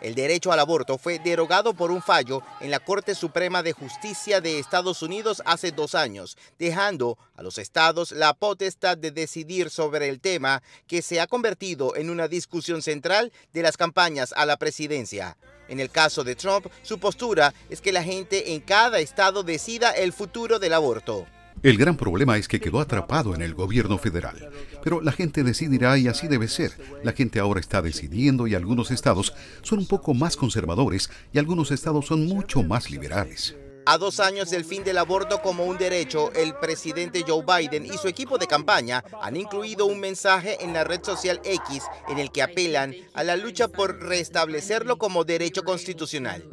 El derecho al aborto fue derogado por un fallo en la Corte Suprema de Justicia de Estados Unidos hace dos años, dejando a los estados la potestad de decidir sobre el tema que se ha convertido en una discusión central de las campañas a la presidencia. En el caso de Trump, su postura es que la gente en cada estado decida el futuro del aborto. El gran problema es que quedó atrapado en el gobierno federal. Pero la gente decidirá y así debe ser. La gente ahora está decidiendo y algunos estados son un poco más conservadores y algunos estados son mucho más liberales. A dos años del fin del aborto como un derecho, el presidente Joe Biden y su equipo de campaña han incluido un mensaje en la red social X en el que apelan a la lucha por restablecerlo como derecho constitucional.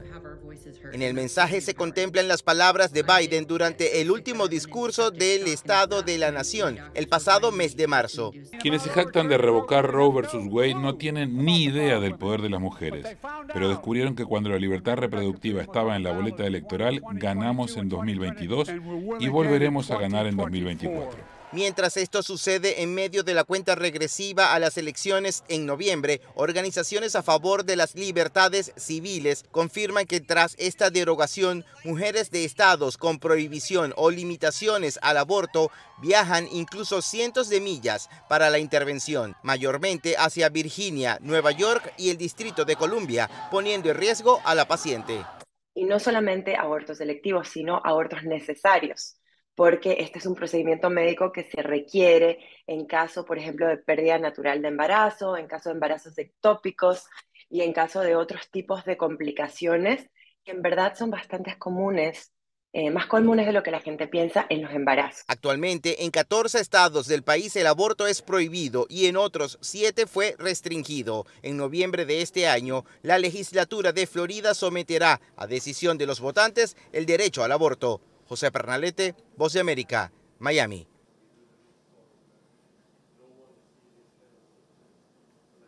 En el mensaje se contemplan las palabras de Biden durante el último discurso del Estado de la Nación, el pasado mes de marzo. Quienes se jactan de revocar Roe versus Wade no tienen ni idea del poder de las mujeres, pero descubrieron que cuando la libertad reproductiva estaba en la boleta electoral, ganamos en 2022 y volveremos a ganar en 2024. Mientras esto sucede en medio de la cuenta regresiva a las elecciones en noviembre, organizaciones a favor de las libertades civiles confirman que tras esta derogación, mujeres de estados con prohibición o limitaciones al aborto viajan incluso cientos de millas para la intervención, mayormente hacia Virginia, Nueva York y el Distrito de Columbia, poniendo en riesgo a la paciente. Y no solamente abortos selectivos, sino abortos necesarios porque este es un procedimiento médico que se requiere en caso, por ejemplo, de pérdida natural de embarazo, en caso de embarazos ectópicos y en caso de otros tipos de complicaciones que en verdad son bastante comunes eh, más comunes de lo que la gente piensa en los embarazos. Actualmente, en 14 estados del país el aborto es prohibido y en otros 7 fue restringido. En noviembre de este año, la legislatura de Florida someterá a decisión de los votantes el derecho al aborto. José Pernalete, Voz de América, Miami.